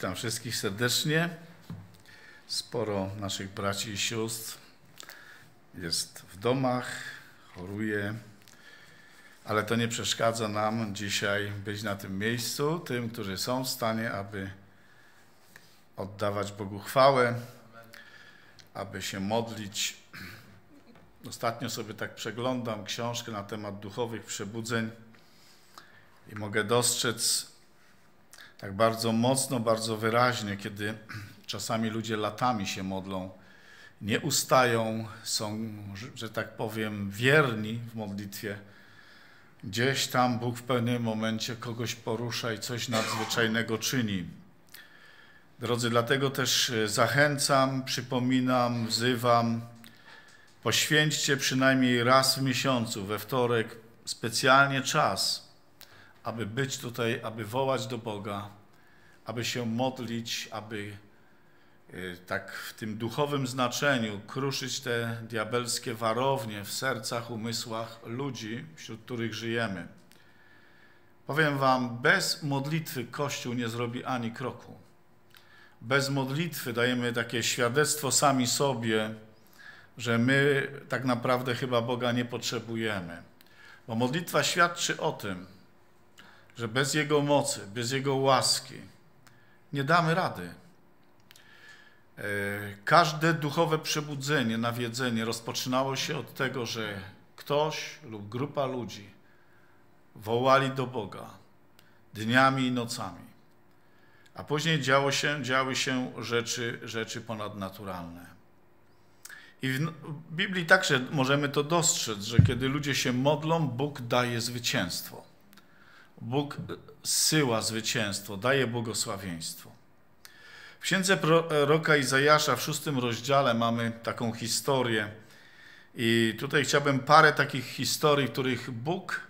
Witam wszystkich serdecznie. Sporo naszych braci i sióstr jest w domach, choruje, ale to nie przeszkadza nam dzisiaj być na tym miejscu, tym, którzy są w stanie, aby oddawać Bogu chwałę, aby się modlić. Ostatnio sobie tak przeglądam książkę na temat duchowych przebudzeń i mogę dostrzec tak bardzo mocno, bardzo wyraźnie, kiedy czasami ludzie latami się modlą, nie ustają, są, że tak powiem, wierni w modlitwie. Gdzieś tam Bóg w pewnym momencie kogoś porusza i coś nadzwyczajnego czyni. Drodzy, dlatego też zachęcam, przypominam, wzywam, poświęćcie przynajmniej raz w miesiącu, we wtorek, specjalnie czas aby być tutaj, aby wołać do Boga, aby się modlić, aby y, tak w tym duchowym znaczeniu kruszyć te diabelskie warownie w sercach, umysłach ludzi, wśród których żyjemy. Powiem Wam, bez modlitwy Kościół nie zrobi ani kroku. Bez modlitwy dajemy takie świadectwo sami sobie, że my tak naprawdę chyba Boga nie potrzebujemy. Bo modlitwa świadczy o tym, że bez Jego mocy, bez Jego łaski nie damy rady. E, każde duchowe przebudzenie, nawiedzenie rozpoczynało się od tego, że ktoś lub grupa ludzi wołali do Boga dniami i nocami, a później działo się, działy się rzeczy, rzeczy ponadnaturalne. I w Biblii także możemy to dostrzec, że kiedy ludzie się modlą, Bóg daje zwycięstwo. Bóg syła zwycięstwo, daje błogosławieństwo. W księdze proroka Izajasza w szóstym rozdziale mamy taką historię. I tutaj chciałbym parę takich historii, w których Bóg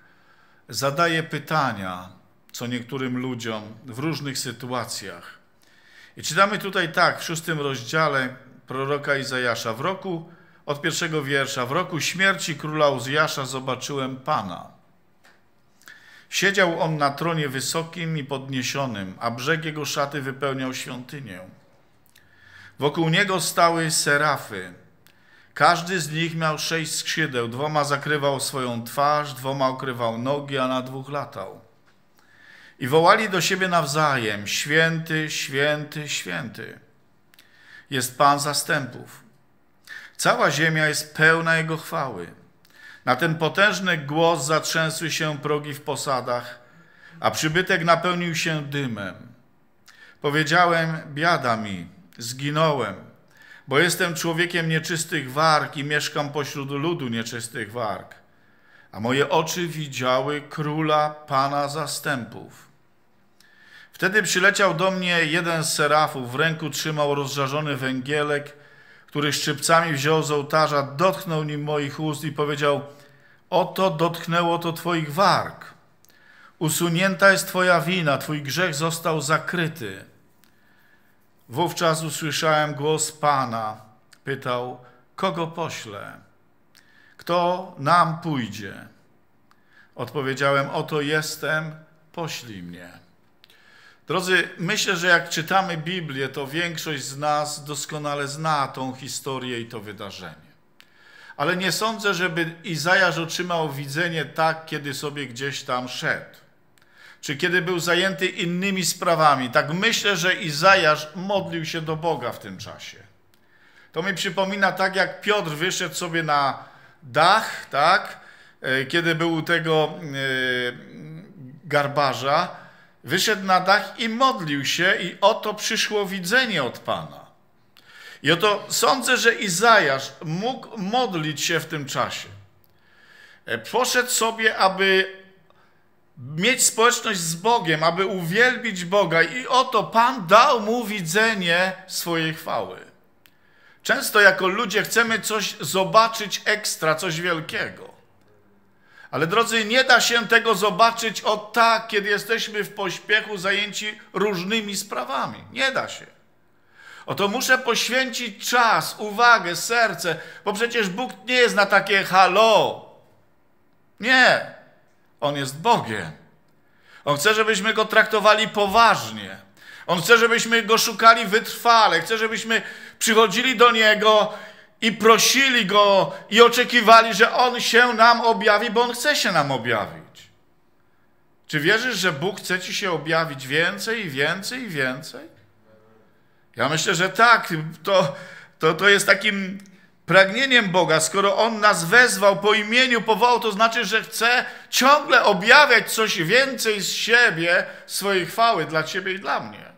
zadaje pytania co niektórym ludziom w różnych sytuacjach. I czytamy tutaj tak, w szóstym rozdziale proroka Izajasza. W roku, od pierwszego wiersza, w roku śmierci króla Uzjasza zobaczyłem Pana Siedział on na tronie wysokim i podniesionym, a brzeg jego szaty wypełniał świątynię. Wokół niego stały serafy. Każdy z nich miał sześć skrzydeł, dwoma zakrywał swoją twarz, dwoma okrywał nogi, a na dwóch latał. I wołali do siebie nawzajem: Święty, święty, święty. Jest Pan zastępów. Cała ziemia jest pełna Jego chwały. Na ten potężny głos zatrzęsły się progi w posadach, a przybytek napełnił się dymem. Powiedziałem, biada mi, zginąłem, bo jestem człowiekiem nieczystych warg i mieszkam pośród ludu nieczystych warg. A moje oczy widziały króla Pana zastępów. Wtedy przyleciał do mnie jeden z serafów, w ręku trzymał rozżarzony węgielek, który szczypcami wziął z ołtarza, dotknął nim moich ust i powiedział: Oto dotknęło to Twoich warg. Usunięta jest Twoja wina, Twój grzech został zakryty. Wówczas usłyszałem głos Pana. Pytał: Kogo poślę? Kto nam pójdzie? Odpowiedziałem: Oto jestem, poślij mnie. Drodzy, myślę, że jak czytamy Biblię, to większość z nas doskonale zna tą historię i to wydarzenie. Ale nie sądzę, żeby Izajasz otrzymał widzenie tak, kiedy sobie gdzieś tam szedł. Czy kiedy był zajęty innymi sprawami. Tak myślę, że Izajasz modlił się do Boga w tym czasie. To mi przypomina tak, jak Piotr wyszedł sobie na dach, tak? E, kiedy był tego e, garbarza, wyszedł na dach i modlił się, i oto przyszło widzenie od Pana. I oto sądzę, że Izajasz mógł modlić się w tym czasie. E, poszedł sobie, aby mieć społeczność z Bogiem, aby uwielbić Boga, i oto Pan dał mu widzenie swojej chwały. Często jako ludzie chcemy coś zobaczyć ekstra, coś wielkiego. Ale drodzy, nie da się tego zobaczyć o tak, kiedy jesteśmy w pośpiechu zajęci różnymi sprawami. Nie da się. Oto muszę poświęcić czas, uwagę, serce, bo przecież Bóg nie jest na takie halo. Nie. On jest Bogiem. On chce, żebyśmy go traktowali poważnie. On chce, żebyśmy Go szukali wytrwale. Chce, żebyśmy przychodzili do Niego i prosili Go i oczekiwali, że On się nam objawi, bo On chce się nam objawić. Czy wierzysz, że Bóg chce Ci się objawić więcej i więcej i więcej? Ja myślę, że tak. To, to, to jest takim pragnieniem Boga. Skoro On nas wezwał po imieniu, powołał, to znaczy, że chce ciągle objawiać coś więcej z siebie, swojej chwały dla Ciebie i dla mnie.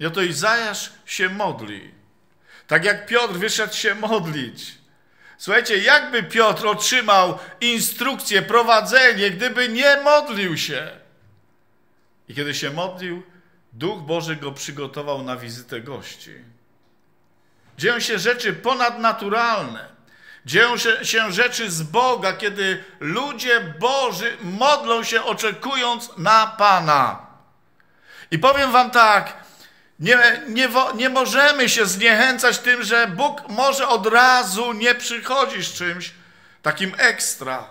I oto Izajasz się modli. Tak jak Piotr wyszedł się modlić. Słuchajcie, jakby Piotr otrzymał instrukcję, prowadzenie, gdyby nie modlił się? I kiedy się modlił, Duch Boży go przygotował na wizytę gości. Dzieją się rzeczy ponadnaturalne. Dzieją się rzeczy z Boga, kiedy ludzie Boży modlą się, oczekując na Pana. I powiem Wam tak, nie, nie, nie możemy się zniechęcać tym, że Bóg może od razu nie przychodzi z czymś takim ekstra.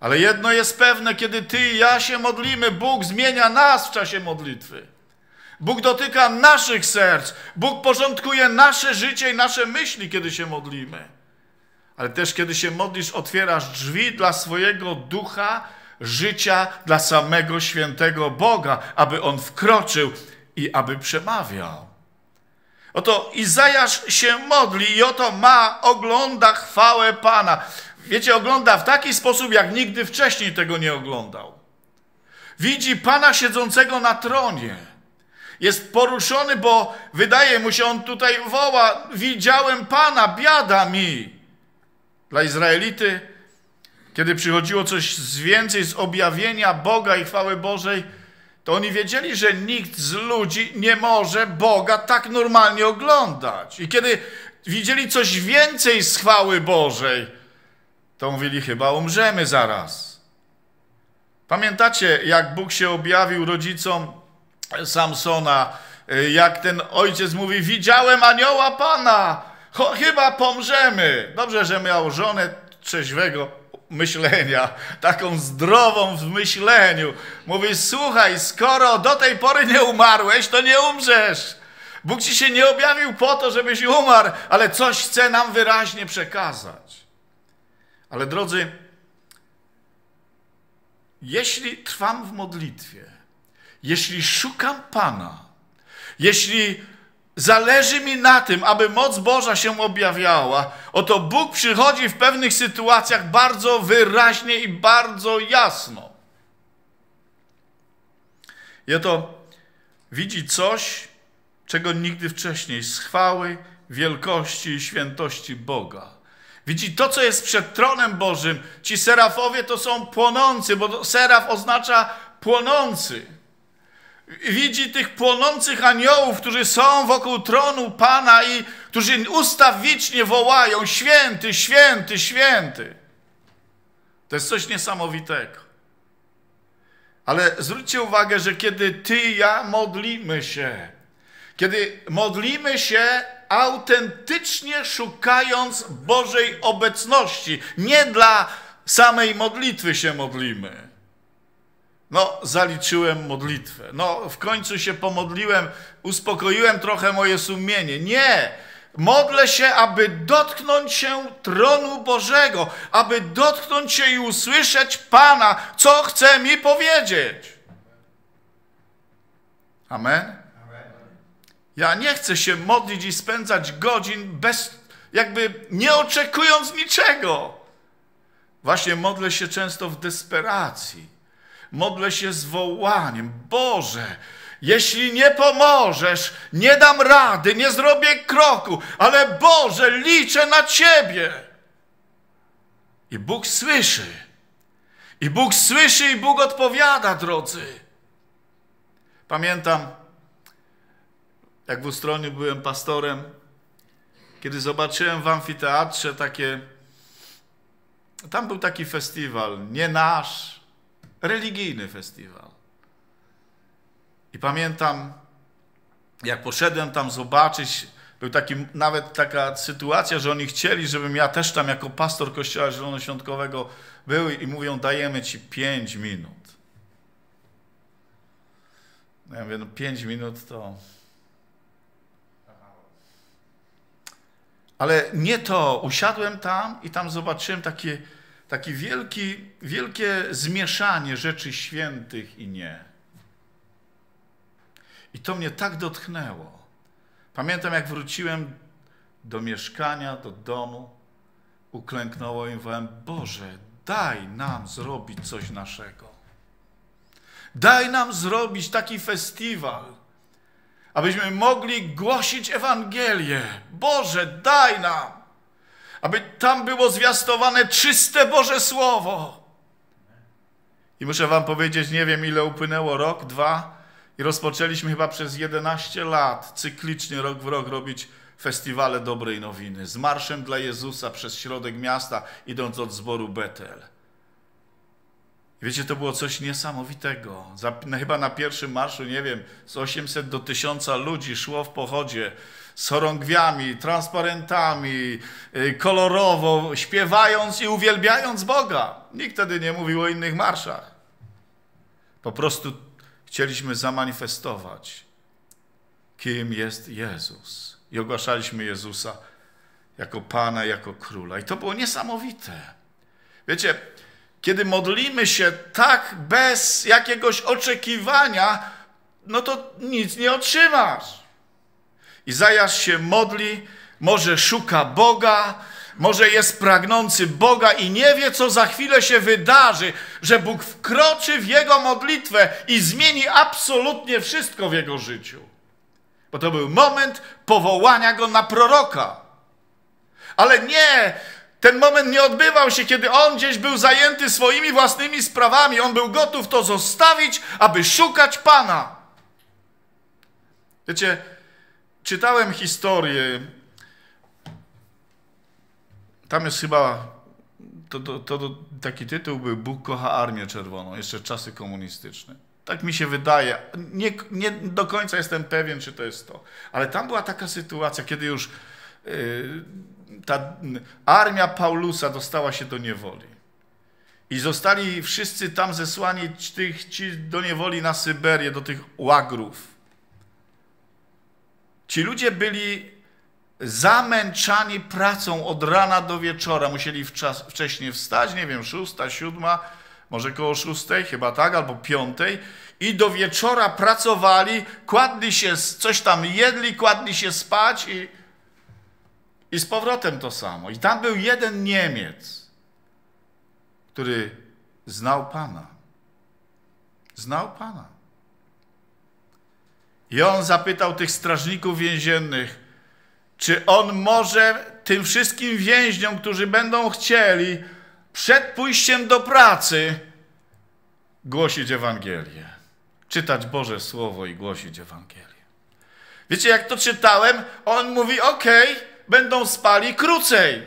Ale jedno jest pewne, kiedy Ty i ja się modlimy, Bóg zmienia nas w czasie modlitwy. Bóg dotyka naszych serc. Bóg porządkuje nasze życie i nasze myśli, kiedy się modlimy. Ale też, kiedy się modlisz, otwierasz drzwi dla swojego ducha, życia, dla samego świętego Boga, aby on wkroczył i aby przemawiał. Oto Izajasz się modli i oto ma, ogląda chwałę Pana. Wiecie, ogląda w taki sposób, jak nigdy wcześniej tego nie oglądał. Widzi Pana siedzącego na tronie. Jest poruszony, bo wydaje mu się, on tutaj woła: Widziałem Pana, biada mi. Dla Izraelity, kiedy przychodziło coś z więcej z objawienia Boga i chwały Bożej, to oni wiedzieli, że nikt z ludzi nie może Boga tak normalnie oglądać. I kiedy widzieli coś więcej z chwały Bożej, to mówili, chyba umrzemy zaraz. Pamiętacie, jak Bóg się objawił rodzicom Samsona, jak ten ojciec mówi, widziałem anioła Pana, chyba pomrzemy. Dobrze, że miał żonę trzeźwego myślenia, taką zdrową w myśleniu. Mówi, słuchaj, skoro do tej pory nie umarłeś, to nie umrzesz. Bóg ci się nie objawił po to, żebyś umarł, ale coś chce nam wyraźnie przekazać. Ale drodzy, jeśli trwam w modlitwie, jeśli szukam Pana, jeśli Zależy mi na tym, aby moc Boża się objawiała. Oto Bóg przychodzi w pewnych sytuacjach bardzo wyraźnie i bardzo jasno. I oto widzi coś, czego nigdy wcześniej z chwały, wielkości i świętości Boga. Widzi to, co jest przed tronem Bożym. Ci serafowie to są płonący, bo seraf oznacza płonący widzi tych płonących aniołów, którzy są wokół tronu Pana i którzy ustawicznie wołają: Święty, święty, święty. To jest coś niesamowitego. Ale zwróćcie uwagę, że kiedy ty i ja modlimy się, kiedy modlimy się autentycznie szukając Bożej obecności, nie dla samej modlitwy się modlimy no, zaliczyłem modlitwę. No, w końcu się pomodliłem, uspokoiłem trochę moje sumienie. Nie! Modlę się, aby dotknąć się tronu Bożego, aby dotknąć się i usłyszeć Pana, co chce mi powiedzieć. Amen? Ja nie chcę się modlić i spędzać godzin bez, jakby nie oczekując niczego. Właśnie modlę się często w desperacji modlę się z wołaniem: Boże, jeśli nie pomożesz, nie dam rady, nie zrobię kroku, ale Boże, liczę na Ciebie. I Bóg słyszy. I Bóg słyszy i Bóg odpowiada, drodzy. Pamiętam, jak w Ustroniu byłem pastorem, kiedy zobaczyłem w amfiteatrze takie. Tam był taki festiwal, nie nasz, religijny festiwal. I pamiętam, jak poszedłem tam zobaczyć, był taki, nawet taka sytuacja, że oni chcieli, żebym ja też tam jako pastor Kościoła Zielonoświątkowego był i mówią, dajemy ci pięć minut. Ja mówię, no 5 minut to... Ale nie to. Usiadłem tam i tam zobaczyłem takie, takie wielki, wielkie zmieszanie rzeczy świętych i nie. I to mnie tak dotknęło. Pamiętam, jak wróciłem do mieszkania, do domu, uklęknąło i mówiłem, Boże, daj nam zrobić coś naszego. Daj nam zrobić taki festiwal, abyśmy mogli głosić Ewangelię. Boże, daj nam, aby tam było zwiastowane czyste Boże Słowo. I muszę wam powiedzieć, nie wiem ile upłynęło, rok, dwa, i rozpoczęliśmy chyba przez 11 lat cyklicznie, rok w rok robić festiwale dobrej nowiny. Z marszem dla Jezusa przez środek miasta, idąc od zboru Betel. Wiecie, to było coś niesamowitego. No, chyba na pierwszym marszu, nie wiem, z 800 do 1000 ludzi szło w pochodzie z chorągwiami, transparentami, y, kolorowo, śpiewając i uwielbiając Boga. Nikt wtedy nie mówił o innych marszach. Po prostu chcieliśmy zamanifestować, kim jest Jezus. I ogłaszaliśmy Jezusa jako Pana, jako Króla. I to było niesamowite. Wiecie, kiedy modlimy się tak bez jakiegoś oczekiwania, no to nic nie otrzymasz. Izajasz się modli, może szuka Boga, może jest pragnący Boga i nie wie, co za chwilę się wydarzy, że Bóg wkroczy w jego modlitwę i zmieni absolutnie wszystko w jego życiu. Bo to był moment powołania go na proroka. Ale nie, ten moment nie odbywał się, kiedy on gdzieś był zajęty swoimi własnymi sprawami. On był gotów to zostawić, aby szukać Pana. Wiecie, czytałem historię. Tam jest chyba, to, to, to, taki tytuł był Bóg kocha Armię Czerwoną, jeszcze czasy komunistyczne. Tak mi się wydaje. Nie, nie do końca jestem pewien, czy to jest to. Ale tam była taka sytuacja, kiedy już yy, ta armia Paulusa dostała się do niewoli. I zostali wszyscy tam zesłani tych, ci do niewoli na Syberię, do tych łagrów. Ci ludzie byli zamęczani pracą od rana do wieczora. Musieli wczas, wcześniej wstać, nie wiem, szósta, siódma, może koło szóstej, chyba tak, albo piątej. I do wieczora pracowali, kładli się, coś tam jedli, kładli się spać i i z powrotem to samo. I tam był jeden Niemiec, który znał Pana. Znał Pana. I on zapytał tych strażników więziennych, czy on może tym wszystkim więźniom, którzy będą chcieli przed pójściem do pracy głosić Ewangelię. Czytać Boże Słowo i głosić Ewangelię. Wiecie, jak to czytałem? On mówi: OK, będą spali krócej.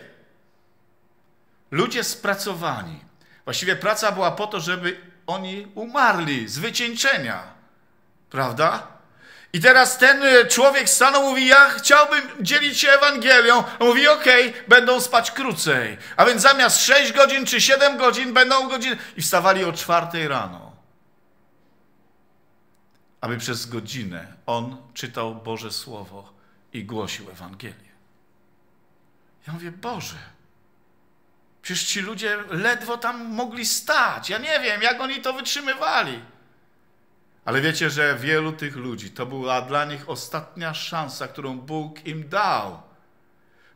Ludzie spracowani. Właściwie praca była po to, żeby oni umarli z wycieńczenia. Prawda? I teraz ten e, człowiek stanął, mówi, ja chciałbym dzielić się Ewangelią. On mówi, okej, okay, będą spać krócej. A więc zamiast 6 godzin czy 7 godzin będą godziny. I wstawali o 4 rano. Aby przez godzinę on czytał Boże Słowo i głosił Ewangelię. Ja mówię, Boże, przecież ci ludzie ledwo tam mogli stać. Ja nie wiem, jak oni to wytrzymywali. Ale wiecie, że wielu tych ludzi to była dla nich ostatnia szansa, którą Bóg im dał.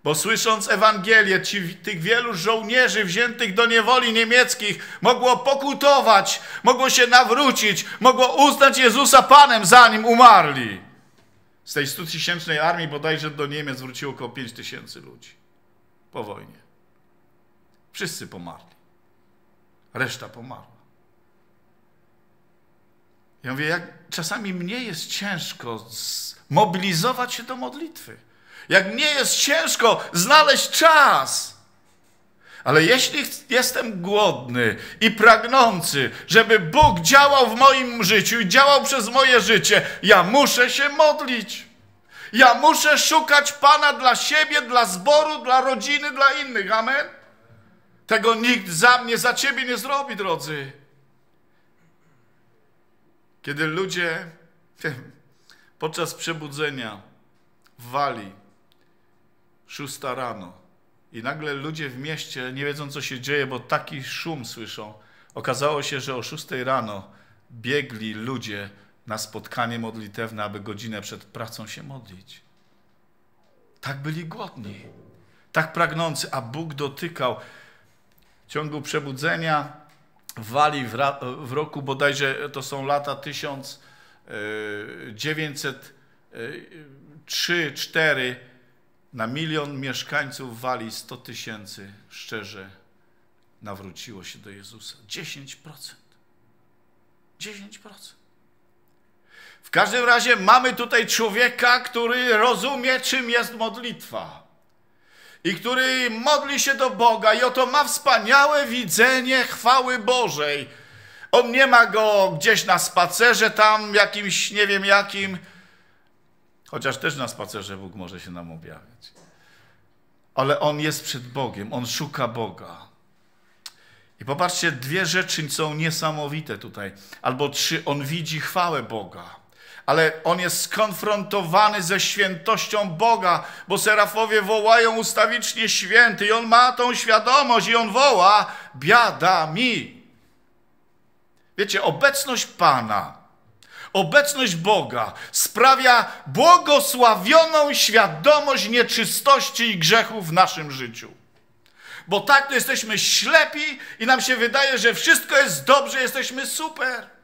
Bo słysząc Ewangelię, ci, tych wielu żołnierzy wziętych do niewoli niemieckich mogło pokutować, mogło się nawrócić, mogło uznać Jezusa Panem, zanim umarli. Z tej 100-tysięcznej armii bodajże do Niemiec wróciło około 5 tysięcy ludzi po wojnie. Wszyscy pomarli. Reszta pomarła. Ja mówię, jak czasami mnie jest ciężko mobilizować się do modlitwy. Jak mnie jest ciężko znaleźć czas. Ale jeśli jestem głodny i pragnący, żeby Bóg działał w moim życiu i działał przez moje życie, ja muszę się modlić. Ja muszę szukać Pana dla siebie, dla zboru, dla rodziny, dla innych. Amen? Tego nikt za mnie, za ciebie nie zrobi, drodzy. Kiedy ludzie Podczas przebudzenia w Walii, szósta rano, i nagle ludzie w mieście nie wiedzą, co się dzieje, bo taki szum słyszą. Okazało się, że o szóstej rano biegli ludzie na spotkanie modlitewne, aby godzinę przed pracą się modlić. Tak byli głodni, tak pragnący, a Bóg dotykał. W ciągu przebudzenia wali w, w roku bodajże to są lata 1903-4 e, na milion mieszkańców wali 100 tysięcy szczerze nawróciło się do Jezusa. 10%. 10%. W każdym razie mamy tutaj człowieka, który rozumie, czym jest modlitwa. I który modli się do Boga, i oto ma wspaniałe widzenie chwały Bożej. On nie ma go gdzieś na spacerze, tam jakimś, nie wiem jakim, chociaż też na spacerze Bóg może się nam objawiać. Ale on jest przed Bogiem, on szuka Boga. I popatrzcie, dwie rzeczy są niesamowite tutaj. Albo trzy, on widzi chwałę Boga ale on jest skonfrontowany ze świętością Boga, bo serafowie wołają ustawicznie święty i on ma tą świadomość i on woła biada mi. Wiecie, obecność Pana, obecność Boga sprawia błogosławioną świadomość nieczystości i grzechów w naszym życiu. Bo tak to jesteśmy ślepi i nam się wydaje, że wszystko jest dobrze, jesteśmy super.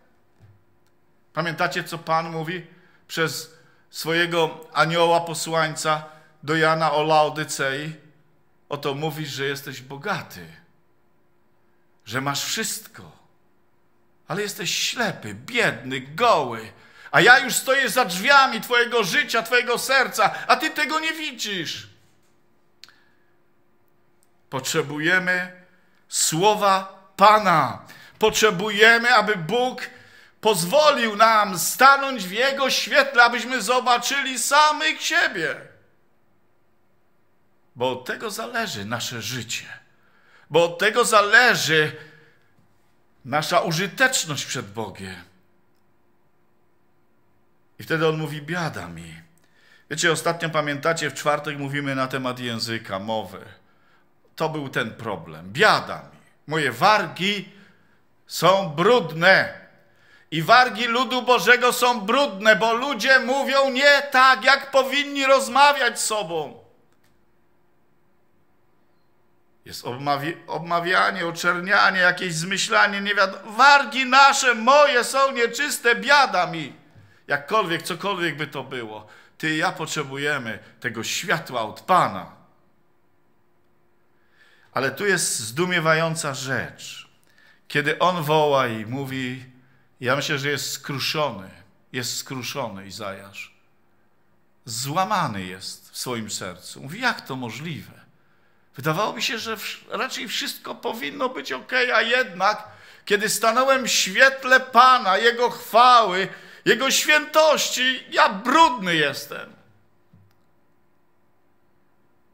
Pamiętacie, co Pan mówi przez swojego anioła posłańca do Jana o Laodycei? Oto mówisz, że jesteś bogaty, że masz wszystko, ale jesteś ślepy, biedny, goły. A ja już stoję za drzwiami Twojego życia, Twojego serca, a Ty tego nie widzisz. Potrzebujemy słowa Pana. Potrzebujemy, aby Bóg pozwolił nam stanąć w Jego świetle, abyśmy zobaczyli samych siebie. Bo od tego zależy nasze życie. Bo od tego zależy nasza użyteczność przed Bogiem. I wtedy on mówi: Biada mi. Wiecie, ostatnio pamiętacie, w czwartek mówimy na temat języka, mowy. To był ten problem. Biada mi. Moje wargi są brudne. I wargi ludu Bożego są brudne, bo ludzie mówią nie tak, jak powinni rozmawiać z sobą. Jest obmawianie, oczernianie, jakieś zmyślanie, nie wiadomo. Wargi nasze, moje są nieczyste, biada mi. Jakkolwiek, cokolwiek by to było. Ty i ja potrzebujemy tego światła od Pana. Ale tu jest zdumiewająca rzecz. Kiedy On woła i mówi, ja myślę, że jest skruszony. Jest skruszony Izajasz. Złamany jest w swoim sercu. Mówi, jak to możliwe? Wydawało mi się, że raczej wszystko powinno być ok, a jednak, kiedy stanąłem w świetle Pana, Jego chwały, Jego świętości, ja brudny jestem.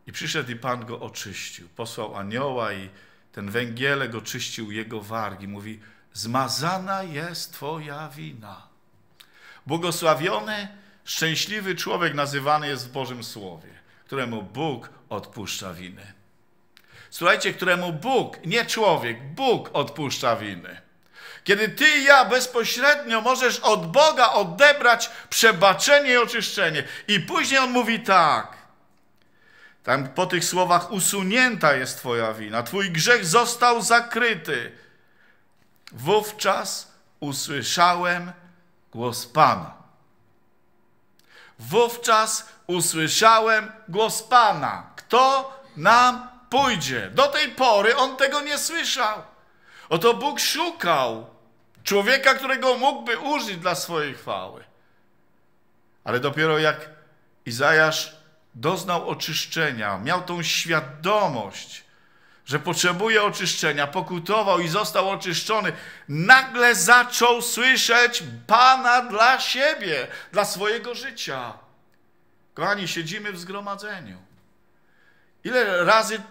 I przyszedł i Pan go oczyścił. Posłał anioła i ten węgielek oczyścił jego wargi. Mówi, zmazana jest Twoja wina. Błogosławiony, szczęśliwy człowiek nazywany jest w Bożym Słowie, któremu Bóg odpuszcza winy. Słuchajcie, któremu Bóg, nie człowiek, Bóg odpuszcza winy. Kiedy ty i ja bezpośrednio możesz od Boga odebrać przebaczenie i oczyszczenie. I później on mówi tak. Tam po tych słowach usunięta jest Twoja wina, Twój grzech został zakryty. Wówczas usłyszałem głos Pana. Wówczas usłyszałem głos Pana. Kto nam pójdzie? Do tej pory on tego nie słyszał. Oto Bóg szukał człowieka, którego mógłby użyć dla swojej chwały. Ale dopiero jak Izajasz doznał oczyszczenia, miał tą świadomość, że potrzebuje oczyszczenia, pokutował i został oczyszczony, nagle zaczął słyszeć Pana dla siebie, dla swojego życia. Kochani, siedzimy w zgromadzeniu. Ile razy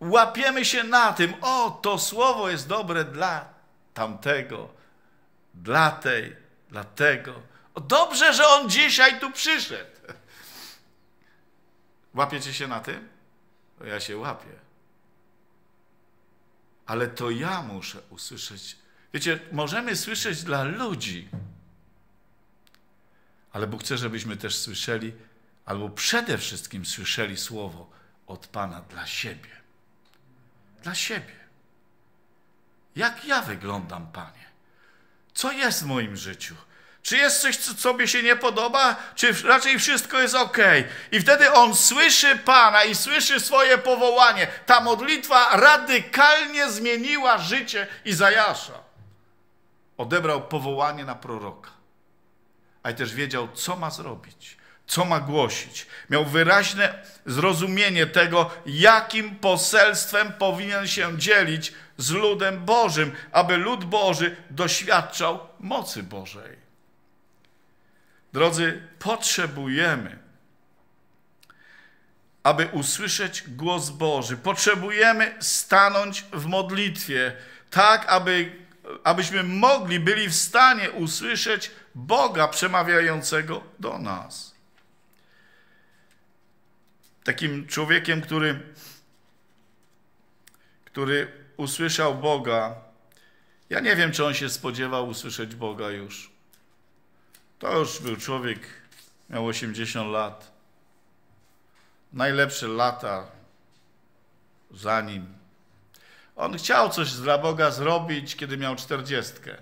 łapiemy się na tym, o, to słowo jest dobre dla tamtego, dla tej, dla tego. Dobrze, że on dzisiaj tu przyszedł. Łapiecie się na tym? Ja się łapię. Ale to ja muszę usłyszeć. Wiecie, możemy słyszeć dla ludzi, ale Bóg chce, żebyśmy też słyszeli, albo przede wszystkim słyszeli słowo od Pana dla siebie. Dla siebie. Jak ja wyglądam, Panie? Co jest w moim życiu? Czy jest coś, co sobie się nie podoba, czy raczej wszystko jest ok? I wtedy on słyszy Pana i słyszy swoje powołanie. Ta modlitwa radykalnie zmieniła życie Izajasza. Odebrał powołanie na proroka, ale też wiedział, co ma zrobić, co ma głosić. Miał wyraźne zrozumienie tego, jakim poselstwem powinien się dzielić z ludem Bożym, aby lud Boży doświadczał mocy Bożej. Drodzy, potrzebujemy, aby usłyszeć głos Boży, potrzebujemy stanąć w modlitwie, tak aby, abyśmy mogli, byli w stanie usłyszeć Boga przemawiającego do nas. Takim człowiekiem, który, który usłyszał Boga, ja nie wiem, czy on się spodziewał usłyszeć Boga już. To już był człowiek, miał 80 lat. Najlepsze lata za nim. On chciał coś dla Boga zrobić, kiedy miał czterdziestkę.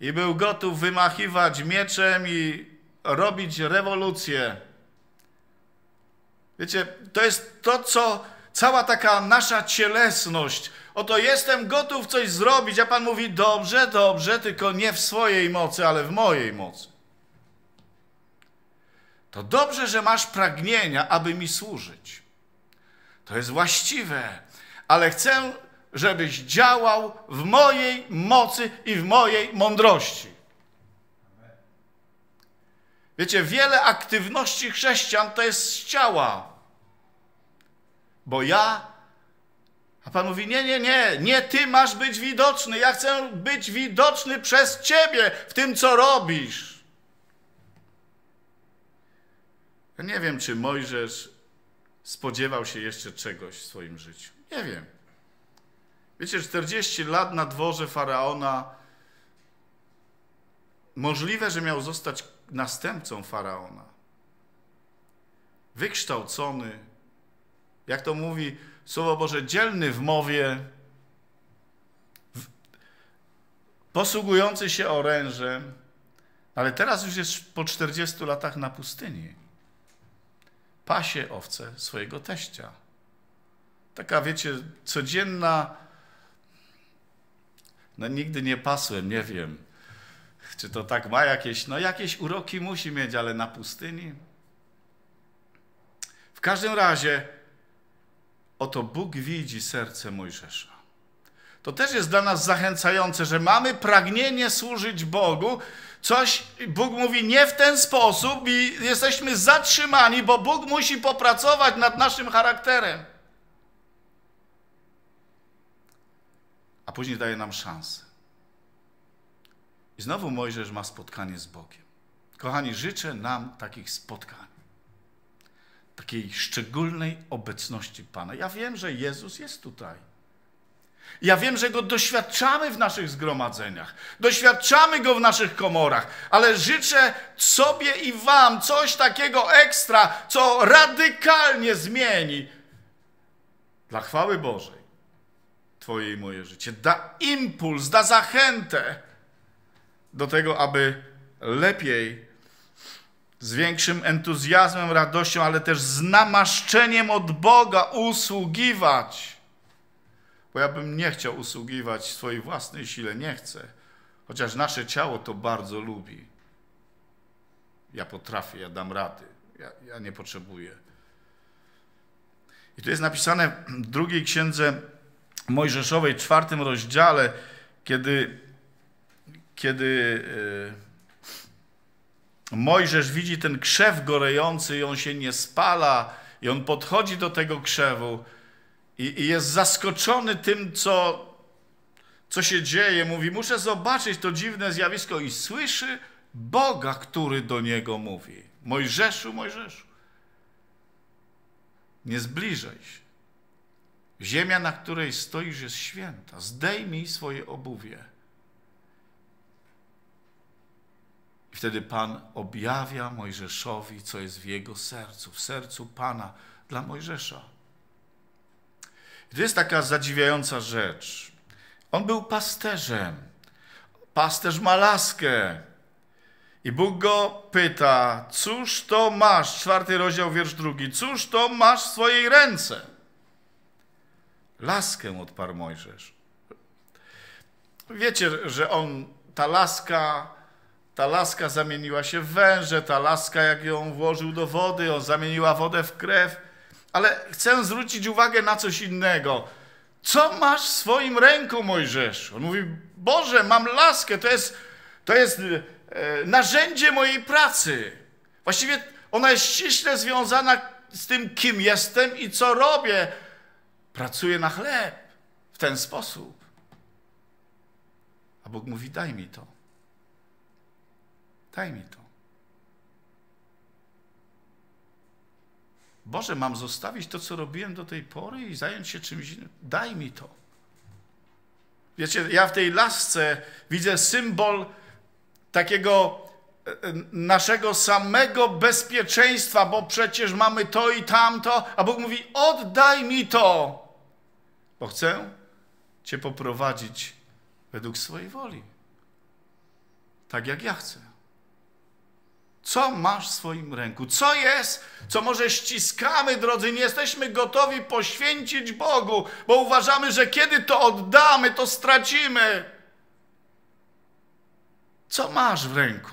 I był gotów wymachiwać mieczem i robić rewolucję. Wiecie, to jest to, co cała taka nasza cielesność. Oto jestem gotów coś zrobić, a Pan mówi: Dobrze, dobrze, tylko nie w swojej mocy, ale w mojej mocy. To dobrze, że masz pragnienia, aby mi służyć. To jest właściwe, ale chcę, żebyś działał w mojej mocy i w mojej mądrości. Wiecie, wiele aktywności chrześcijan to jest z ciała bo ja. A Pan mówi: Nie, nie, nie, nie ty masz być widoczny. Ja chcę być widoczny przez ciebie w tym, co robisz. Ja nie wiem, czy Mojżesz spodziewał się jeszcze czegoś w swoim życiu. Nie wiem. Wiecie, 40 lat na dworze faraona. Możliwe, że miał zostać następcą faraona. Wykształcony, jak to mówi Słowo Boże, dzielny w mowie, posługujący się orężem, ale teraz już jest po 40 latach na pustyni. Pasie owce swojego teścia. Taka, wiecie, codzienna. No nigdy nie pasłem, nie wiem. Czy to tak ma jakieś, no jakieś uroki musi mieć, ale na pustyni. W każdym razie Oto Bóg widzi serce Mojżesza. To też jest dla nas zachęcające, że mamy pragnienie służyć Bogu. Coś Bóg mówi nie w ten sposób i jesteśmy zatrzymani, bo Bóg musi popracować nad naszym charakterem. A później daje nam szansę. I znowu Mojżesz ma spotkanie z Bogiem. Kochani, życzę nam takich spotkań takiej szczególnej obecności Pana. Ja wiem, że Jezus jest tutaj. Ja wiem, że Go doświadczamy w naszych zgromadzeniach, doświadczamy Go w naszych komorach, ale życzę sobie i Wam coś takiego ekstra, co radykalnie zmieni dla chwały Bożej Twoje i moje życie. Da impuls, da zachętę do tego, aby lepiej z większym entuzjazmem, radością, ale też z namaszczeniem od Boga usługiwać. Bo ja bym nie chciał usługiwać swojej własnej sile, nie chcę. Chociaż nasze ciało to bardzo lubi. Ja potrafię, ja dam rady, ja, ja nie potrzebuję. I tu jest napisane w drugiej księdze Mojżeszowej, czwartym rozdziale, kiedy, kiedy yy, Mojżesz widzi ten krzew gorejący i on się nie spala, i on podchodzi do tego krzewu i, i jest zaskoczony tym, co, co się dzieje. Mówi: Muszę zobaczyć to dziwne zjawisko, i słyszy Boga, który do niego mówi. Mojżeszu, Mojżeszu, nie zbliżaj się. Ziemia, na której stoisz, jest święta. Zdejmij swoje obuwie. I wtedy Pan objawia Mojżeszowi, co jest w jego sercu, w sercu Pana dla Mojżesza. I to jest taka zadziwiająca rzecz. On był pasterzem. Pasterz ma laskę. I Bóg go pyta, cóż to masz, czwarty rozdział, wiersz drugi, cóż to masz w swojej ręce? Laskę odparł Mojżesz. Wiecie, że on, ta laska, ta laska zamieniła się w węże, ta laska jak ją włożył do wody, on zamieniła wodę w krew. Ale chcę zwrócić uwagę na coś innego. Co masz w swoim ręku, Mojżeszu? On mówi, Boże, mam laskę, to jest, to jest e, narzędzie mojej pracy. Właściwie ona jest ściśle związana z tym, kim jestem i co robię. Pracuję na chleb w ten sposób. A Bóg mówi, daj mi to. Daj mi to. Boże, mam zostawić to, co robiłem do tej pory i zająć się czymś innym. Daj mi to. Wiecie, ja w tej lasce widzę symbol takiego e, e, naszego samego bezpieczeństwa, bo przecież mamy to i tamto, a Bóg mówi: oddaj mi to, bo chcę Cię poprowadzić według swojej woli. Tak jak ja chcę. Co masz w swoim ręku? Co jest, co może ściskamy, drodzy, nie jesteśmy gotowi poświęcić Bogu, bo uważamy, że kiedy to oddamy, to stracimy. Co masz w ręku?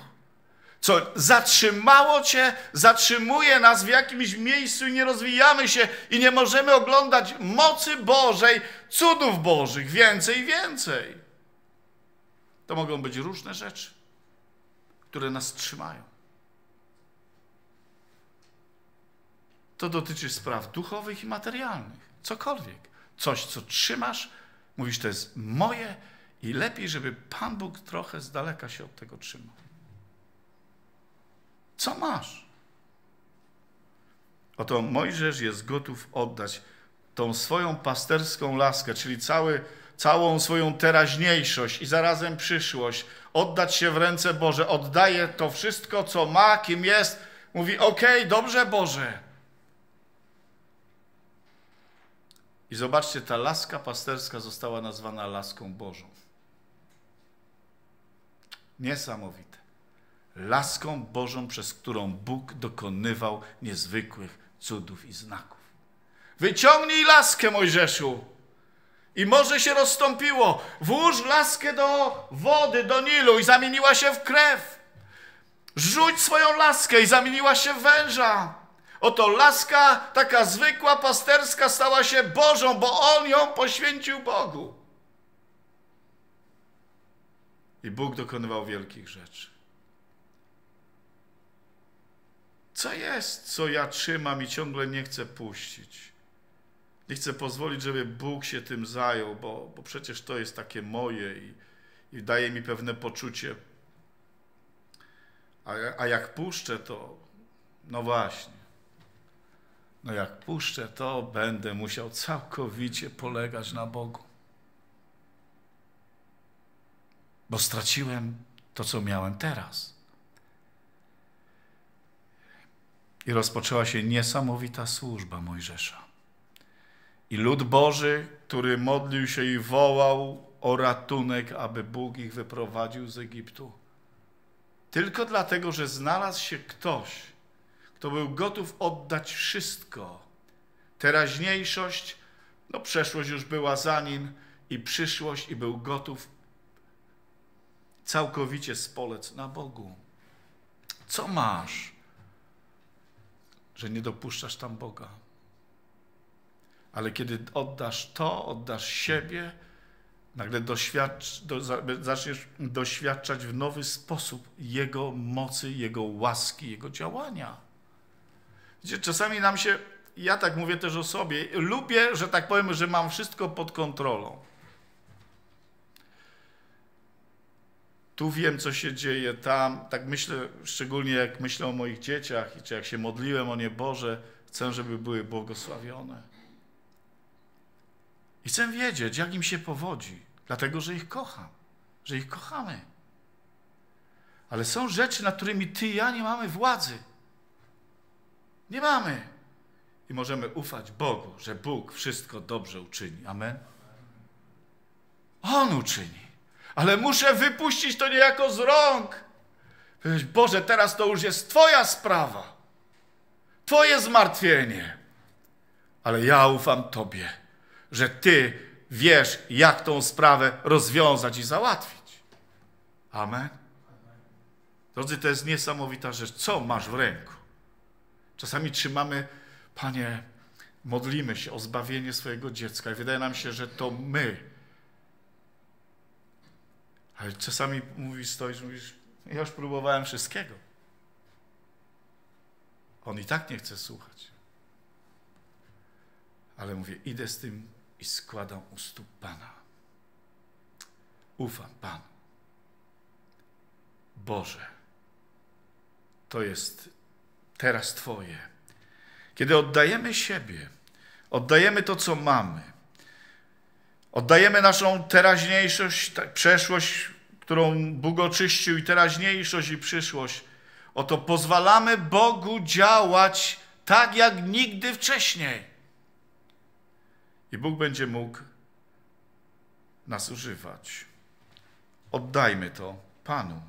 Co zatrzymało cię, zatrzymuje nas w jakimś miejscu i nie rozwijamy się i nie możemy oglądać mocy Bożej, cudów Bożych, więcej i więcej. To mogą być różne rzeczy, które nas trzymają. To dotyczy spraw duchowych i materialnych. Cokolwiek. Coś, co trzymasz, mówisz, to jest moje i lepiej, żeby Pan Bóg trochę z daleka się od tego trzymał. Co masz? Oto Mojżesz jest gotów oddać tą swoją pasterską laskę, czyli cały, całą swoją teraźniejszość i zarazem przyszłość, oddać się w ręce Boże, oddaje to wszystko, co ma, kim jest. Mówi: OK, dobrze, Boże, I zobaczcie, ta laska pasterska została nazwana laską Bożą. Niesamowite. Laską Bożą, przez którą Bóg dokonywał niezwykłych cudów i znaków. Wyciągnij laskę, Mojżeszu. I morze się rozstąpiło. Włóż laskę do wody, do Nilu i zamieniła się w krew. Rzuć swoją laskę i zamieniła się w węża. Oto laska, taka zwykła, pasterska, stała się Bożą, bo On ją poświęcił Bogu. I Bóg dokonywał wielkich rzeczy. Co jest, co ja trzymam i ciągle nie chcę puścić? Nie chcę pozwolić, żeby Bóg się tym zajął, bo, bo przecież to jest takie moje i, i daje mi pewne poczucie. A, a jak puszczę, to no właśnie. No jak puszczę to, będę musiał całkowicie polegać na Bogu. Bo straciłem to, co miałem teraz. I rozpoczęła się niesamowita służba Mojżesza. I lud Boży, który modlił się i wołał o ratunek, aby Bóg ich wyprowadził z Egiptu. Tylko dlatego, że znalazł się ktoś, to był gotów oddać wszystko. Teraźniejszość, no przeszłość już była za nim i przyszłość i był gotów całkowicie spolec na Bogu. Co masz, że nie dopuszczasz tam Boga? Ale kiedy oddasz to, oddasz siebie, nagle doświadcz, do, zaczniesz doświadczać w nowy sposób Jego mocy, Jego łaski, Jego działania. Czasami nam się, ja tak mówię też o sobie, lubię, że tak powiem, że mam wszystko pod kontrolą. tu wiem, co się dzieje, tam. Tak myślę, szczególnie jak myślę o moich dzieciach, czy jak się modliłem o nie Boże, chcę, żeby były błogosławione. I chcę wiedzieć, jak im się powodzi, dlatego że ich kocham, że ich kochamy. Ale są rzeczy, nad którymi ty i ja nie mamy władzy. Nie mamy. I możemy ufać Bogu, że Bóg wszystko dobrze uczyni. Amen. On uczyni. Ale muszę wypuścić to niejako z rąk. Boże, teraz to już jest Twoja sprawa. Twoje zmartwienie. Ale ja ufam Tobie, że Ty wiesz, jak tą sprawę rozwiązać i załatwić. Amen. Drodzy, to jest niesamowita rzecz. Co masz w ręku? Czasami trzymamy, Panie, modlimy się o zbawienie swojego dziecka i wydaje nam się, że to my. Ale czasami mówisz, stoisz, mówisz, ja już próbowałem wszystkiego. On i tak nie chce słuchać. Ale mówię, idę z tym i składam u stóp Pana. Ufam Panu. Boże, to jest teraz Twoje. Kiedy oddajemy siebie, oddajemy to, co mamy, oddajemy naszą teraźniejszość, przeszłość, którą Bóg oczyścił, i teraźniejszość, i przyszłość, oto pozwalamy Bogu działać tak, jak nigdy wcześniej. I Bóg będzie mógł nas używać. Oddajmy to Panu.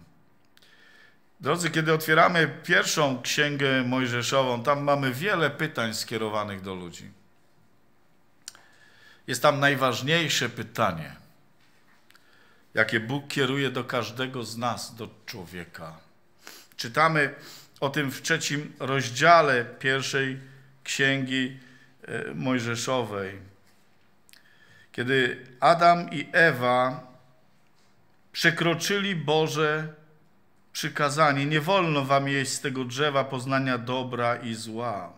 Drodzy, kiedy otwieramy pierwszą księgę mojżeszową, tam mamy wiele pytań skierowanych do ludzi. Jest tam najważniejsze pytanie, jakie Bóg kieruje do każdego z nas, do człowieka. Czytamy o tym w trzecim rozdziale pierwszej księgi e, mojżeszowej. Kiedy Adam i Ewa przekroczyli Boże przykazanie: Nie wolno wam jeść z tego drzewa poznania dobra i zła.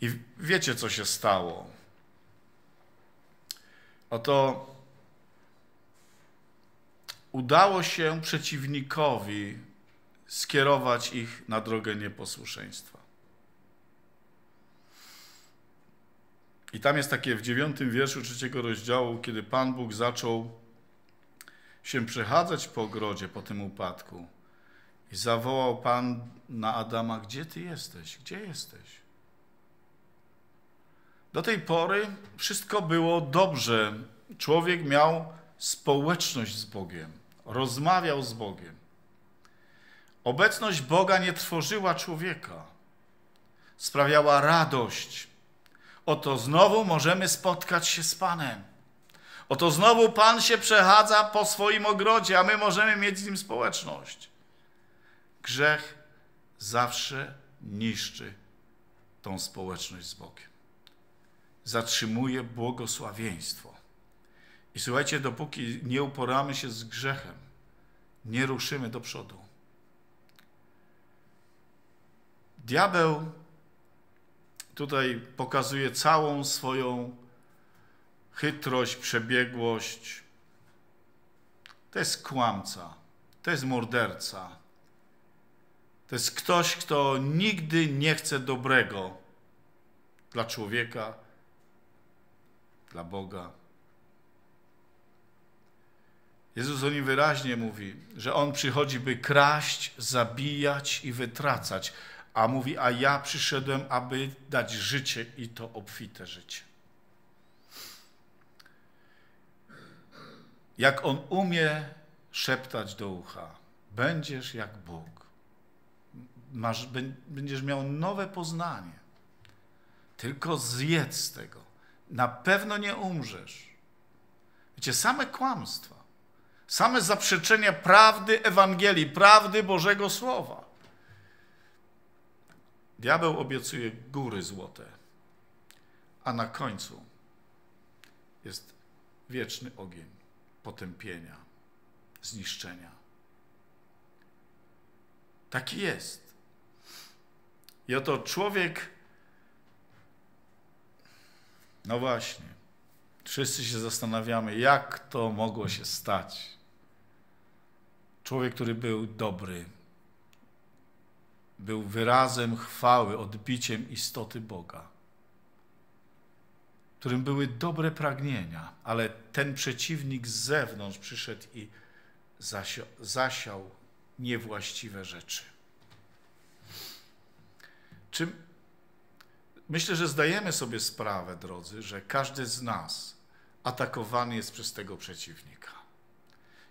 I wiecie, co się stało. Oto udało się przeciwnikowi skierować ich na drogę nieposłuszeństwa. I tam jest takie w dziewiątym wierszu trzeciego rozdziału, kiedy Pan Bóg zaczął się przechadzać po ogrodzie po tym upadku. I zawołał Pan na Adama: Gdzie ty jesteś? Gdzie jesteś? Do tej pory wszystko było dobrze. Człowiek miał społeczność z Bogiem, rozmawiał z Bogiem. Obecność Boga nie trwożyła człowieka, sprawiała radość. Oto znowu możemy spotkać się z Panem. Oto znowu Pan się przechadza po swoim ogrodzie, a my możemy mieć z nim społeczność. Grzech zawsze niszczy tą społeczność z Bogiem. Zatrzymuje błogosławieństwo. I słuchajcie, dopóki nie uporamy się z grzechem, nie ruszymy do przodu. Diabeł tutaj pokazuje całą swoją chytrość, przebiegłość. To jest kłamca, to jest morderca. To jest ktoś, kto nigdy nie chce dobrego dla człowieka, dla Boga. Jezus o nim wyraźnie mówi, że on przychodzi, by kraść, zabijać i wytracać. A mówi, a ja przyszedłem, aby dać życie i to obfite życie. Jak on umie szeptać do ucha, będziesz jak Bóg. Masz, będziesz miał nowe poznanie. Tylko zjedz z tego. Na pewno nie umrzesz. Wiecie, same kłamstwa, same zaprzeczenia prawdy Ewangelii, prawdy Bożego Słowa. Diabeł obiecuje góry złote, a na końcu jest wieczny ogień potępienia, zniszczenia. Taki jest. I oto człowiek, no właśnie, Wszyscy się zastanawiamy, jak to mogło się stać. Człowiek, który był dobry, był wyrazem chwały, odbiciem istoty Boga, którym były dobre pragnienia, ale ten przeciwnik z zewnątrz przyszedł i zasiał, zasiał niewłaściwe rzeczy. Czy myślę, że zdajemy sobie sprawę, drodzy, że każdy z nas atakowany jest przez tego przeciwnika.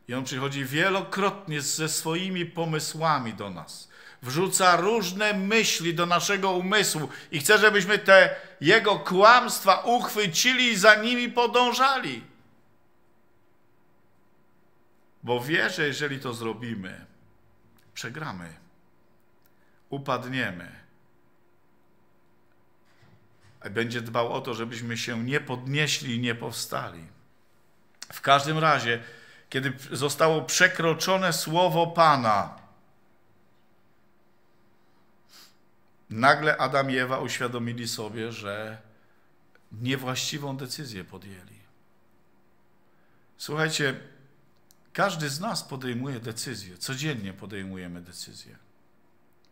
I on przychodzi wielokrotnie ze swoimi pomysłami do nas. Wrzuca różne myśli do naszego umysłu i chce, żebyśmy te jego kłamstwa uchwycili i za nimi podążali. Bo wie, że jeżeli to zrobimy, przegramy, upadniemy. Będzie dbał o to, żebyśmy się nie podnieśli i nie powstali. W każdym razie, kiedy zostało przekroczone słowo Pana, nagle Adam i Ewa uświadomili sobie, że niewłaściwą decyzję podjęli. Słuchajcie, każdy z nas podejmuje decyzje, codziennie podejmujemy decyzje,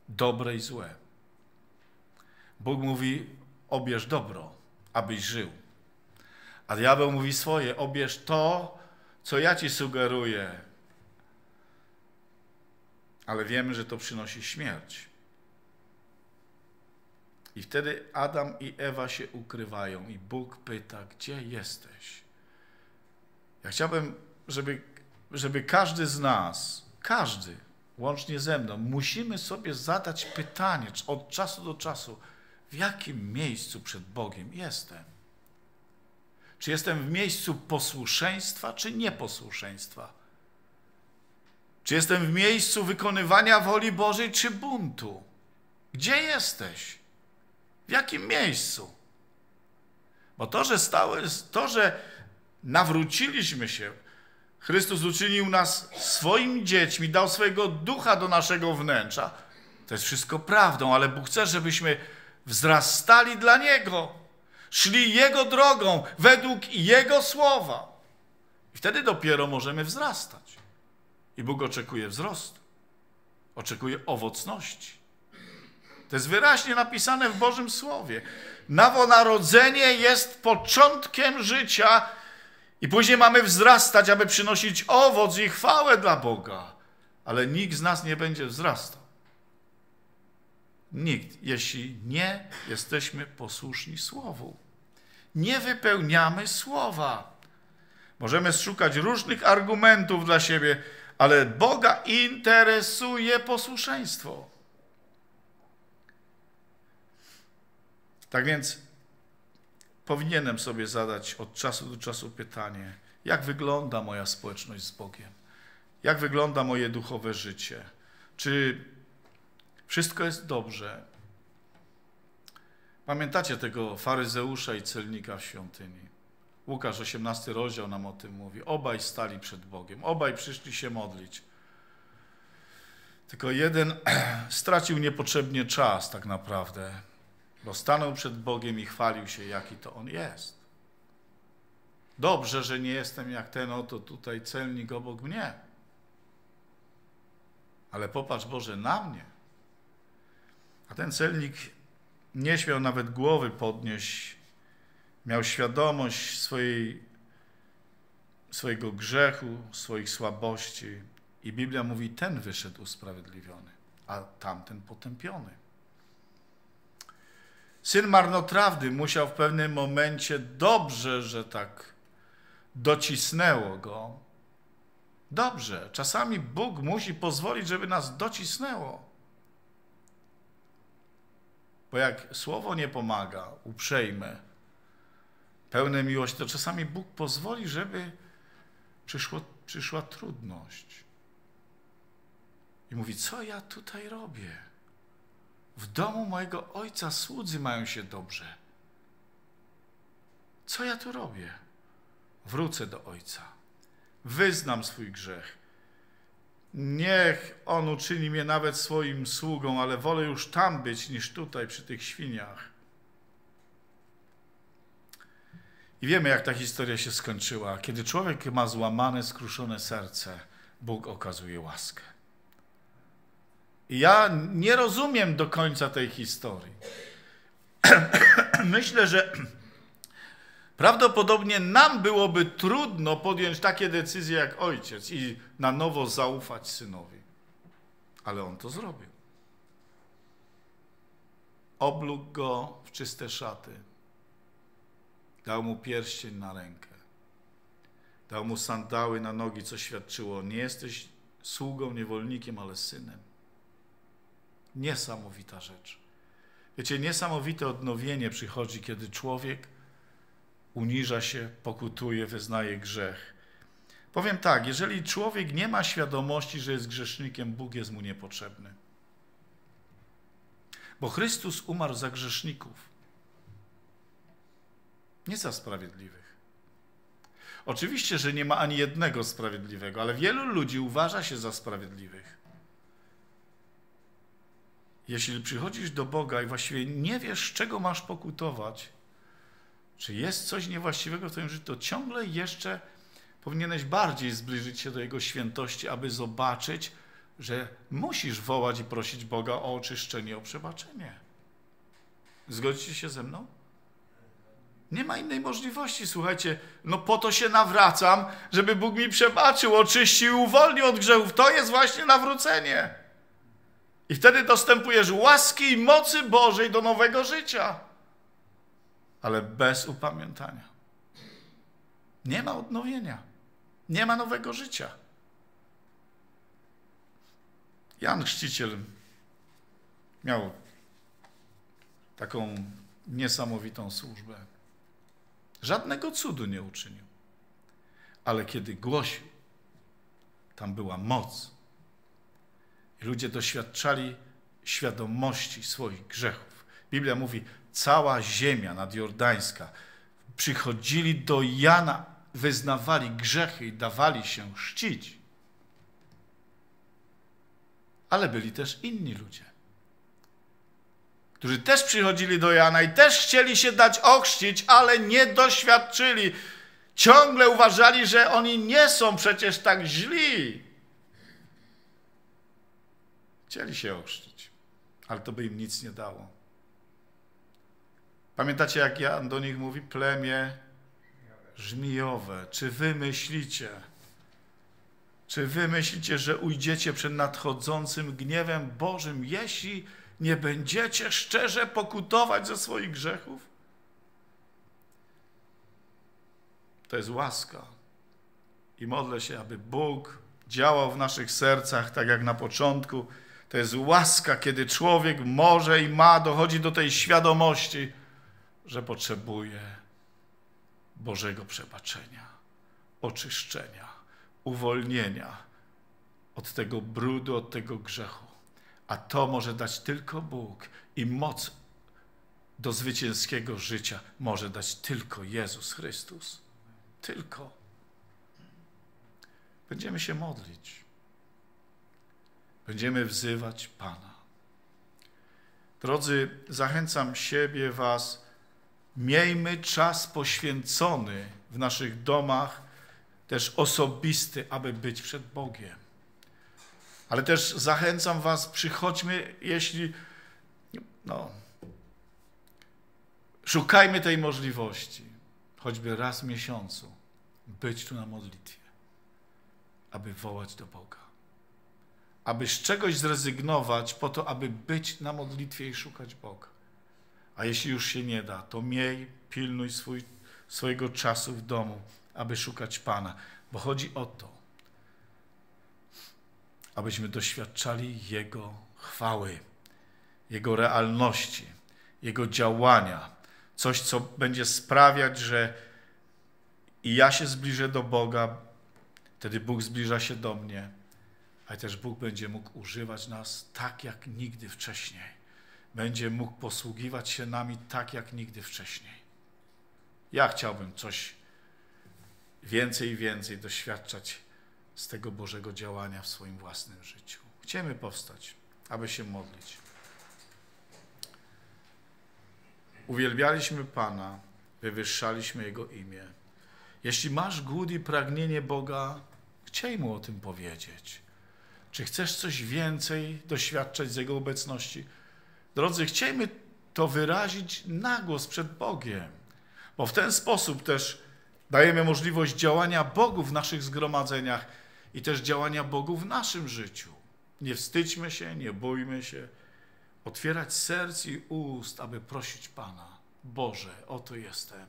dobre i złe. Bóg mówi: obierz dobro, abyś żył. A diabeł mówi swoje: obierz to, co ja ci sugeruję. Ale wiemy, że to przynosi śmierć. I wtedy Adam i Ewa się ukrywają, i Bóg pyta: Gdzie jesteś? Ja chciałbym, żeby, żeby każdy z nas, każdy, łącznie ze mną, musimy sobie zadać pytanie od czasu do czasu: w jakim miejscu przed Bogiem jestem? Czy jestem w miejscu posłuszeństwa, czy nieposłuszeństwa? Czy jestem w miejscu wykonywania woli Bożej, czy buntu? Gdzie jesteś? W jakim miejscu? Bo to, że stały, to, że nawróciliśmy się, Chrystus uczynił nas swoimi dziećmi, dał swojego ducha do naszego wnętrza, to jest wszystko prawdą, ale Bóg chce, żebyśmy wzrastali dla Niego szli Jego drogą, według Jego słowa. I wtedy dopiero możemy wzrastać. I Bóg oczekuje wzrostu, oczekuje owocności. To jest wyraźnie napisane w Bożym Słowie. Nowonarodzenie jest początkiem życia i później mamy wzrastać, aby przynosić owoc i chwałę dla Boga. Ale nikt z nas nie będzie wzrastał. Nikt, jeśli nie jesteśmy posłuszni Słowu nie wypełniamy słowa. Możemy szukać różnych argumentów dla siebie, ale Boga interesuje posłuszeństwo. Tak więc powinienem sobie zadać od czasu do czasu pytanie, jak wygląda moja społeczność z Bogiem? Jak wygląda moje duchowe życie? Czy wszystko jest dobrze? Pamiętacie tego faryzeusza i celnika w świątyni? Łukasz 18 rozdział nam o tym mówi. Obaj stali przed Bogiem, obaj przyszli się modlić. Tylko jeden stracił niepotrzebnie czas tak naprawdę, bo stanął przed Bogiem i chwalił się, jaki to On jest. Dobrze, że nie jestem jak ten oto tutaj celnik obok mnie. Ale popatrz Boże na mnie. A ten celnik nie śmiał nawet głowy podnieść. Miał świadomość swojej, swojego grzechu, swoich słabości. I Biblia mówi, ten wyszedł usprawiedliwiony, a tamten potępiony. Syn marnotrawdy musiał w pewnym momencie dobrze, że tak docisnęło go. Dobrze, czasami Bóg musi pozwolić, żeby nas docisnęło. Bo jak słowo nie pomaga, uprzejme, pełne miłości, to czasami Bóg pozwoli, żeby przyszło, przyszła trudność. I mówi, co ja tutaj robię? W domu mojego ojca słudzy mają się dobrze. Co ja tu robię? Wrócę do ojca. Wyznam swój grzech Niech On uczyni mnie nawet swoim sługą, ale wolę już tam być niż tutaj przy tych świniach. I wiemy, jak ta historia się skończyła. Kiedy człowiek ma złamane, skruszone serce, Bóg okazuje łaskę. I ja nie rozumiem do końca tej historii. Myślę, że prawdopodobnie nam byłoby trudno podjąć takie decyzje jak ojciec i na nowo zaufać synowi. Ale on to zrobił. Oblógł go w czyste szaty. Dał mu pierścień na rękę. Dał mu sandały na nogi, co świadczyło: Nie jesteś sługą, niewolnikiem, ale synem. Niesamowita rzecz. Wiecie, niesamowite odnowienie przychodzi, kiedy człowiek uniża się, pokutuje, wyznaje grzech. Powiem tak, jeżeli człowiek nie ma świadomości, że jest grzesznikiem, Bóg jest mu niepotrzebny. Bo Chrystus umarł za grzeszników, nie za sprawiedliwych. Oczywiście, że nie ma ani jednego sprawiedliwego, ale wielu ludzi uważa się za sprawiedliwych. Jeśli przychodzisz do Boga i właściwie nie wiesz, czego masz pokutować, czy jest coś niewłaściwego w Twoim życiu, to ciągle jeszcze powinieneś bardziej zbliżyć się do Jego świętości, aby zobaczyć, że musisz wołać i prosić Boga o oczyszczenie, o przebaczenie. Zgodzicie się ze mną? Nie ma innej możliwości, słuchajcie. No po to się nawracam, żeby Bóg mi przebaczył, oczyścił uwolnił od grzechów. To jest właśnie nawrócenie. I wtedy dostępujesz łaski i mocy Bożej do nowego życia. Ale bez upamiętania. Nie ma odnowienia. Nie ma nowego życia. Jan Chrzciciel miał taką niesamowitą służbę. Żadnego cudu nie uczynił. Ale kiedy głosił, tam była moc. I ludzie doświadczali świadomości swoich grzechów. Biblia mówi, cała ziemia nadjordańska przychodzili do Jana, wyznawali grzechy i dawali się chrzcić. Ale byli też inni ludzie którzy też przychodzili do Jana i też chcieli się dać ochrzcić, ale nie doświadczyli. Ciągle uważali, że oni nie są przecież tak źli. Chcieli się ochrzcić, ale to by im nic nie dało. Pamiętacie, jak Jan do nich mówi? Plemię żmijowe. Czy wy myślicie, czy wy myślicie, że ujdziecie przed nadchodzącym gniewem Bożym, jeśli nie będziecie szczerze pokutować ze swoich grzechów? To jest łaska. I modlę się, aby Bóg działał w naszych sercach tak jak na początku. To jest łaska, kiedy człowiek może i ma, dochodzi do tej świadomości, że potrzebuje Bożego przebaczenia, oczyszczenia, uwolnienia od tego brudu, od tego grzechu. A to może dać tylko Bóg i moc do zwycięskiego życia może dać tylko Jezus Chrystus. Tylko. Będziemy się modlić. Będziemy wzywać Pana. Drodzy, zachęcam siebie, Was. Miejmy czas poświęcony w naszych domach, też osobisty, aby być przed Bogiem. Ale też zachęcam Was, przychodźmy, jeśli. No, szukajmy tej możliwości, choćby raz w miesiącu, być tu na modlitwie, aby wołać do Boga. Aby z czegoś zrezygnować, po to, aby być na modlitwie i szukać Boga. A jeśli już się nie da, to miej, pilnuj swój, swojego czasu w domu, aby szukać Pana, bo chodzi o to, abyśmy doświadczali Jego chwały, Jego realności, Jego działania. Coś, co będzie sprawiać, że i ja się zbliżę do Boga, wtedy Bóg zbliża się do mnie, ale też Bóg będzie mógł używać nas tak jak nigdy wcześniej. Będzie mógł posługiwać się nami tak jak nigdy wcześniej. Ja chciałbym coś więcej i więcej doświadczać z tego Bożego działania w swoim własnym życiu. Chcemy powstać, aby się modlić. Uwielbialiśmy Pana, wywyższaliśmy Jego imię. Jeśli masz głód i pragnienie Boga, chciej Mu o tym powiedzieć. Czy chcesz coś więcej doświadczać z Jego obecności? Drodzy, chciejmy to wyrazić na głos przed Bogiem, bo w ten sposób też dajemy możliwość działania Bogu w naszych zgromadzeniach i też działania Bogu w naszym życiu. Nie wstydźmy się, nie bójmy się. Otwierać serc i ust, aby prosić Pana. Boże, oto jestem.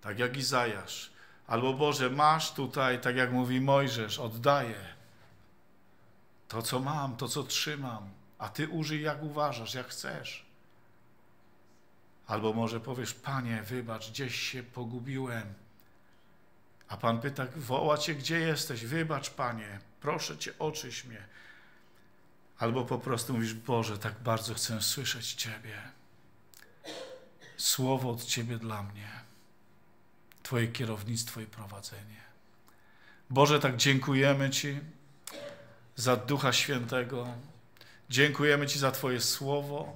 Tak jak Izajasz. Albo Boże, masz tutaj, tak jak mówi Mojżesz, oddaję to, co mam, to, co trzymam, a Ty użyj jak uważasz, jak chcesz. Albo może powiesz, Panie, wybacz, gdzieś się pogubiłem. A Pan pyta, woła Cię, gdzie jesteś? Wybacz, Panie, proszę Cię, oczyś mnie. Albo po prostu mówisz, Boże, tak bardzo chcę słyszeć Ciebie. Słowo od Ciebie dla mnie. Twoje kierownictwo i prowadzenie. Boże, tak dziękujemy Ci za Ducha Świętego. Dziękujemy Ci za Twoje słowo.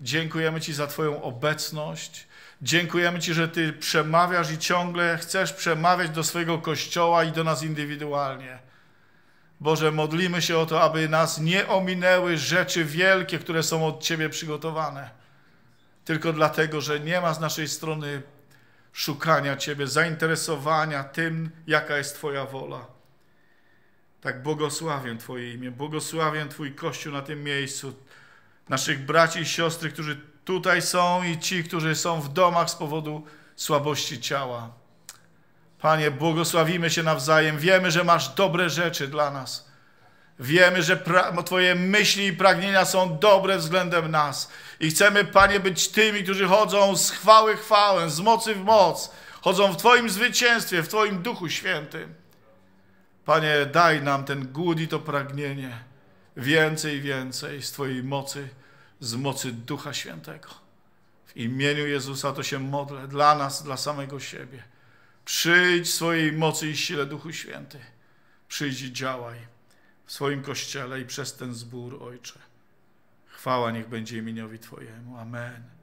Dziękujemy Ci za Twoją obecność. Dziękujemy Ci, że Ty przemawiasz i ciągle chcesz przemawiać do swojego kościoła i do nas indywidualnie. Boże, modlimy się o to, aby nas nie ominęły rzeczy wielkie, które są od Ciebie przygotowane. Tylko dlatego, że nie ma z naszej strony szukania Ciebie, zainteresowania tym, jaka jest Twoja wola. Tak błogosławię Twoje imię, błogosławię Twój Kościół na tym miejscu, naszych braci i siostry, którzy tutaj są i ci, którzy są w domach z powodu słabości ciała. Panie, błogosławimy się nawzajem. Wiemy, że masz dobre rzeczy dla nas. Wiemy, że Twoje myśli i pragnienia są dobre względem nas. I chcemy, Panie, być tymi, którzy chodzą z chwały chwałę, z mocy w moc. Chodzą w Twoim zwycięstwie, w Twoim Duchu Świętym. Panie, daj nam ten głód i to pragnienie. Więcej, więcej z Twojej mocy, z mocy Ducha Świętego. W imieniu Jezusa to się modlę dla nas, dla samego siebie. Przyjdź swojej mocy i sile Duchu Święty. Przyjdź i działaj w swoim Kościele i przez ten zbór, Ojcze. Chwała niech będzie imieniowi Twojemu. Amen.